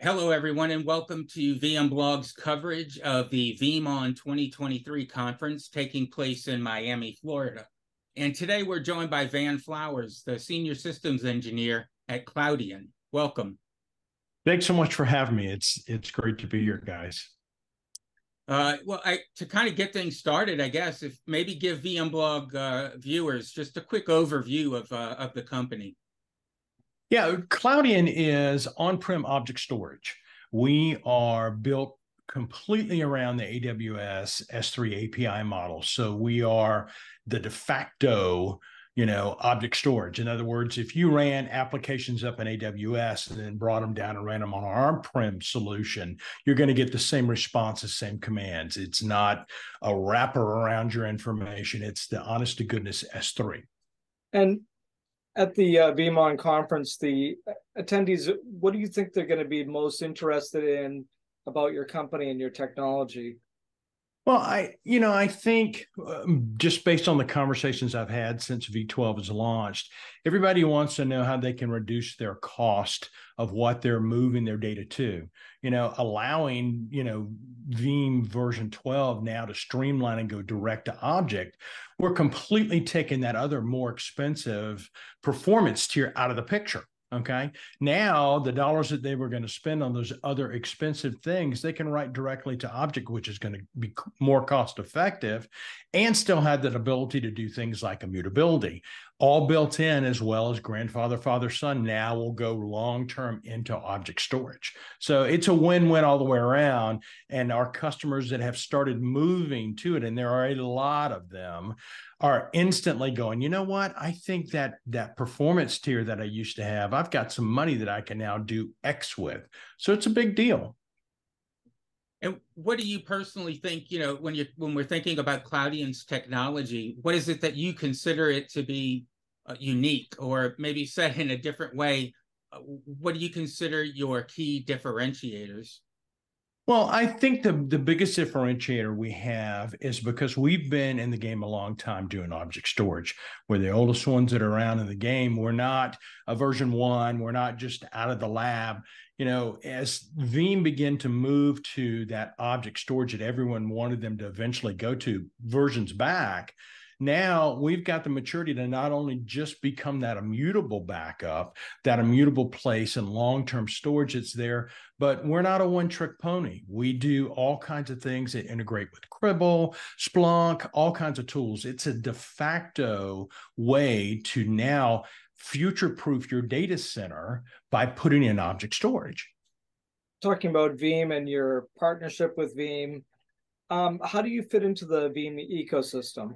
Hello, everyone, and welcome to VMblog's coverage of the VeeamON 2023 conference taking place in Miami, Florida. And today we're joined by Van Flowers, the Senior Systems Engineer at Cloudian. Welcome. Thanks so much for having me. It's it's great to be here, guys. Uh, well, I, to kind of get things started, I guess if maybe give VMblog uh, viewers just a quick overview of uh, of the company. Yeah, Cloudian is on-prem object storage. We are built completely around the AWS S3 API model. So we are the de facto, you know, object storage. In other words, if you ran applications up in AWS and then brought them down and ran them on our on-prem solution, you're going to get the same responses, same commands. It's not a wrapper around your information. It's the honest to goodness S3. And at the uh, VeeamON conference, the attendees, what do you think they're going to be most interested in about your company and your technology? Well, I, you know, I think um, just based on the conversations I've had since V12 is launched, everybody wants to know how they can reduce their cost of what they're moving their data to. You know, allowing, you know, Veeam version 12 now to streamline and go direct to object. We're completely taking that other more expensive performance tier out of the picture. Okay. Now, the dollars that they were going to spend on those other expensive things, they can write directly to Object, which is going to be more cost effective and still have that ability to do things like immutability, all built in, as well as grandfather, father, son now will go long term into object storage. So it's a win win all the way around. And our customers that have started moving to it, and there are a lot of them, are instantly going, you know what? I think that that performance tier that I used to have, I've got some money that I can now do X with. So it's a big deal. And what do you personally think, you know, when you when we're thinking about Cloudian's technology, what is it that you consider it to be uh, unique or maybe said in a different way, uh, what do you consider your key differentiators? Well, I think the, the biggest differentiator we have is because we've been in the game a long time doing object storage. We're the oldest ones that are around in the game. We're not a version one. We're not just out of the lab. You know, as Veeam began to move to that object storage that everyone wanted them to eventually go to versions back, now we've got the maturity to not only just become that immutable backup, that immutable place and long term storage that's there, but we're not a one trick pony. We do all kinds of things that integrate with Cribl, Splunk, all kinds of tools. It's a de facto way to now future proof your data center by putting in object storage. Talking about Veeam and your partnership with Veeam, um, how do you fit into the Veeam ecosystem?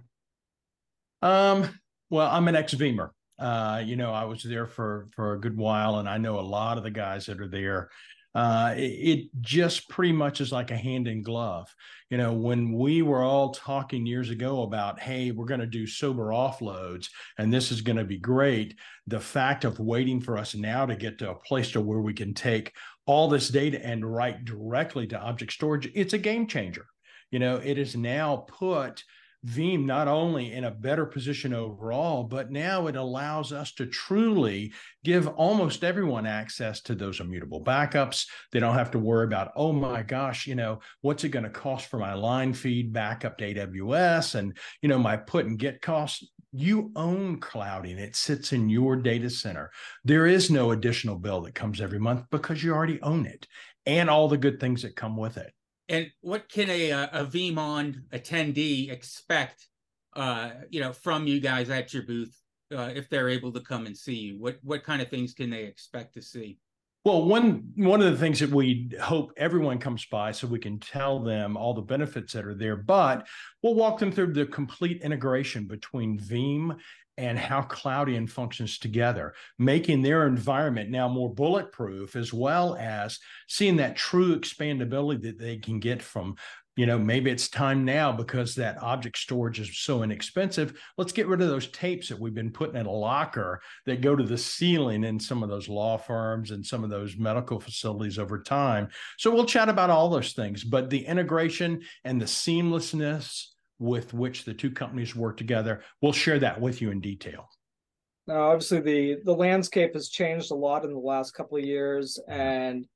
Um, well, I'm an ex-Veeamer. Uh, you know, I was there for for a good while, and I know a lot of the guys that are there. Uh, it, it, just pretty much is like a hand in glove. You know, when we were all talking years ago about, hey, we're going to do SOBR offloads and this is going to be great, the fact of waiting for us now to get to a place to where we can take all this data and write directly to object storage, it's a game changer. You know, it is now put Veeam not only in a better position overall, but now it allows us to truly give almost everyone access to those immutable backups. They don't have to worry about, oh my gosh, you know, what's it going to cost for my line feed backup to AWS and, you know, my put and get costs. You own Cloudian, it sits in your data center. There is no additional bill that comes every month because you already own it and all the good things that come with it. And what can a a VeeamON attendee expect, uh, you know, from you guys at your booth uh, if they're able to come and see you? What what kind of things can they expect to see? Well, one one of the things that we hope everyone comes by so we can tell them all the benefits that are there, but we'll walk them through the complete integration between Veeam and how Cloudian functions together, making their environment now more bulletproof, as well as seeing that true expandability that they can get from, you know, maybe it's time now because that object storage is so inexpensive. Let's get rid of those tapes that we've been putting in a locker that go to the ceiling in some of those law firms and some of those medical facilities over time. So we'll chat about all those things, but the integration and the seamlessness with which the two companies work together. We'll share that with you in detail. Now, obviously, the the landscape has changed a lot in the last couple of years, and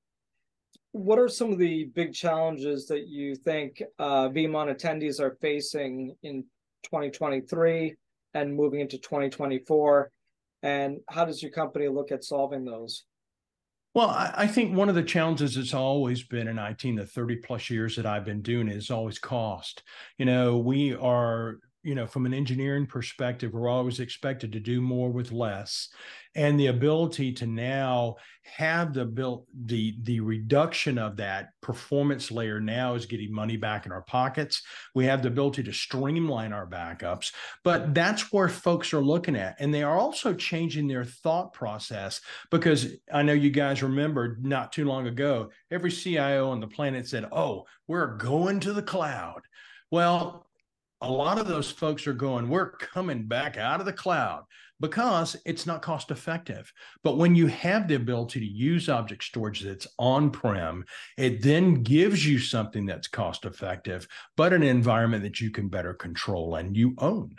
what are some of the big challenges that you think uh, VeeamON attendees are facing in 2023 and moving into 2024? And how does your company look at solving those? Well, I, think one of the challenges that's always been in IT in the 30 plus years that I've been doing is always cost. You know, we are you know, from an engineering perspective, we're always expected to do more with less. And the ability to now have the built the the reduction of that performance layer now is getting money back in our pockets. We have the ability to streamline our backups, but that's where folks are looking at. And they are also changing their thought process because I know you guys remember not too long ago, every CIO on the planet said, Oh, we're going to the cloud. Well, a lot of those folks are going, we're coming back out of the cloud because it's not cost effective. But when you have the ability to use object storage that's on prem, it then gives you something that's cost effective, but an environment that you can better control and you own.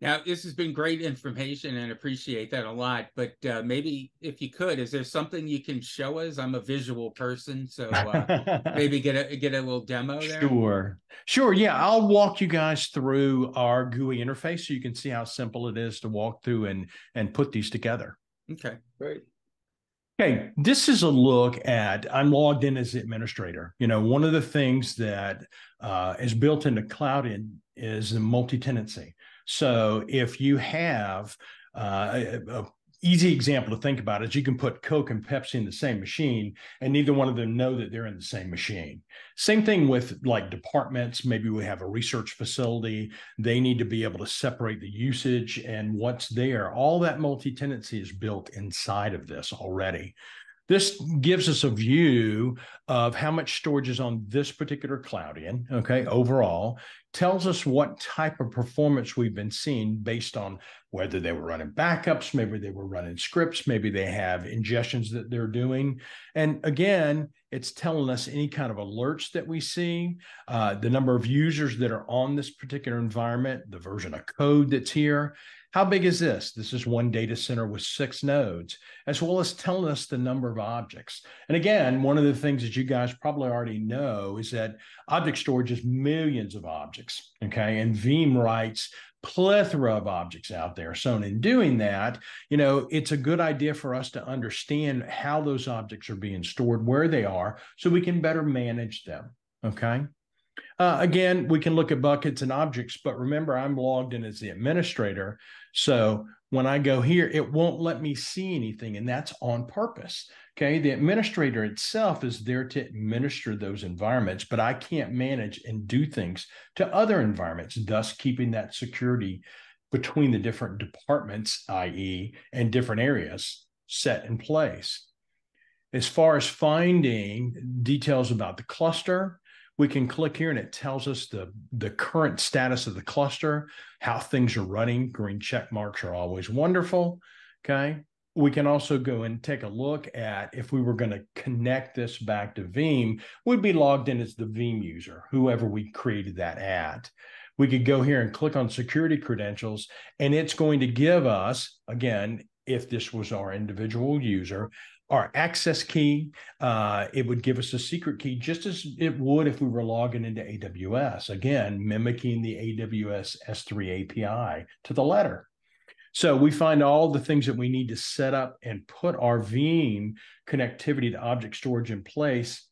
Now, this has been great information and appreciate that a lot. But uh, maybe if you could, is there something you can show us? I'm a visual person, so uh, maybe get a get a little demo there. Sure, sure. Yeah, I'll walk you guys through our GUI interface so you can see how simple it is to walk through and and put these together. Okay, great. Okay, this is a look at. I'm logged in as the administrator. You know, one of the things that uh, is built into Cloudian is the multi-tenancy. So if you have uh, a, a easy example to think about is you can put Coke and Pepsi in the same machine and neither one of them know that they're in the same machine. Same thing with like departments. Maybe we have a research facility. They need to be able to separate the usage and what's there. All that multi tenancy is built inside of this already. This gives us a view of how much storage is on this particular Cloudian, okay, overall, tells us what type of performance we've been seeing based on whether they were running backups, maybe they were running scripts, maybe they have ingestions that they're doing. And again, it's telling us any kind of alerts that we see, uh, the number of users that are on this particular environment, the version of code that's here, how big is this? This is one data center with six nodes, as well as telling us the number of objects. And again, one of the things that you guys probably already know is that object storage is millions of objects. Okay. And Veeam writes plethora of objects out there. So in doing that, you know, it's a good idea for us to understand how those objects are being stored, where they are, so we can better manage them. Okay. Uh, again, we can look at buckets and objects, but remember, I'm logged in as the administrator. So when I go here, it won't let me see anything, and that's on purpose. Okay. The administrator itself is there to administer those environments, but I can't manage and do things to other environments, thus keeping that security between the different departments, i.e., and different areas set in place. As far as finding details about the cluster, we can click here and it tells us the, the current status of the cluster, how things are running. Green check marks are always wonderful. Okay. We can also go and take a look at if we were going to connect this back to Veeam, we'd be logged in as the Veeam user, whoever we created that at. We could go here and click on security credentials, and it's going to give us, again, if this was our individual user, our access key. Uh, it would give us a secret key, just as it would if we were logging into AWS. Again, mimicking the AWS S3 API to the letter. So we find all the things that we need to set up and put our Veeam connectivity to object storage in place.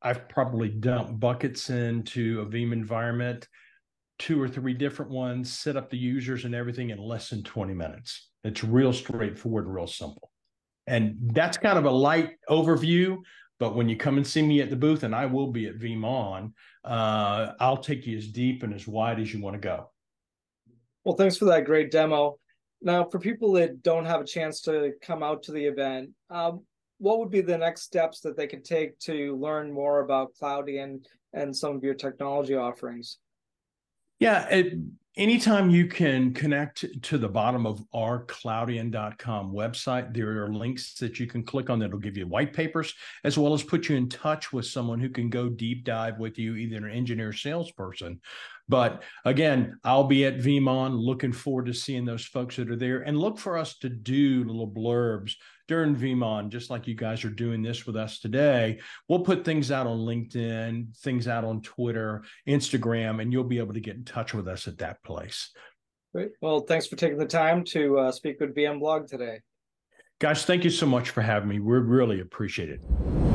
I've probably dumped buckets into a Veeam environment, two or three different ones, set up the users and everything in less than 20 minutes. It's real straightforward, real simple. And that's kind of a light overview. But when you come and see me at the booth, and I will be at VeeamON, uh, I'll take you as deep and as wide as you want to go. Well, thanks for that great demo. Now, for people that don't have a chance to come out to the event, um, what would be the next steps that they could take to learn more about Cloudian and some of your technology offerings? Yeah, it, anytime you can connect to the bottom of our cloudian.com website, there are links that you can click on that'll give you white papers, as well as put you in touch with someone who can go deep dive with you, either an engineer salesperson. But again, I'll be at VeeamON looking forward to seeing those folks that are there and look for us to do little blurbs during VeeamON, just like you guys are doing this with us today, we'll put things out on LinkedIn, things out on Twitter, Instagram, and you'll be able to get in touch with us at that place. Great. Well, thanks for taking the time to uh, speak with VMblog today. Guys, thank you so much for having me. We really appreciate it.